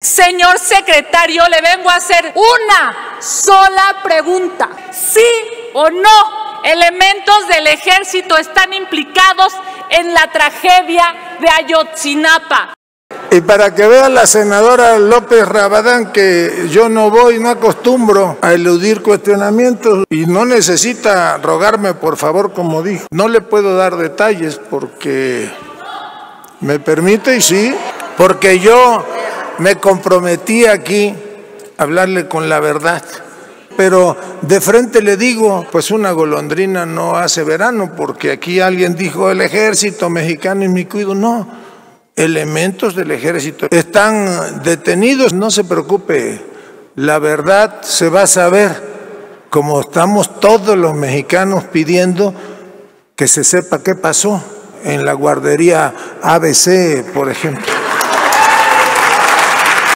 Señor secretario, le vengo a hacer una sola pregunta. ¿Sí o no elementos del ejército están implicados en la tragedia de Ayotzinapa? Y para que vea la senadora López Rabadán que yo no voy, no acostumbro a eludir cuestionamientos y no necesita rogarme, por favor, como dijo. No le puedo dar detalles porque me permite y sí, porque yo me comprometí aquí a hablarle con la verdad. Pero de frente le digo, pues una golondrina no hace verano, porque aquí alguien dijo el ejército mexicano y mi cuido. No, elementos del ejército están detenidos, no se preocupe, la verdad se va a saber, como estamos todos los mexicanos pidiendo que se sepa qué pasó en la guardería ABC, por ejemplo.